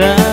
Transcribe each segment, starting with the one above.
verdad.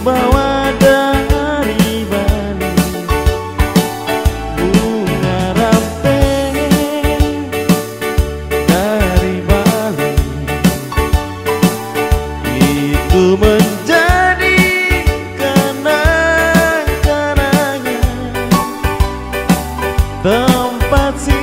bawa dari Bali. Bunga rampe dari Bali. Itu menjadi kenang-kenangan Tempat si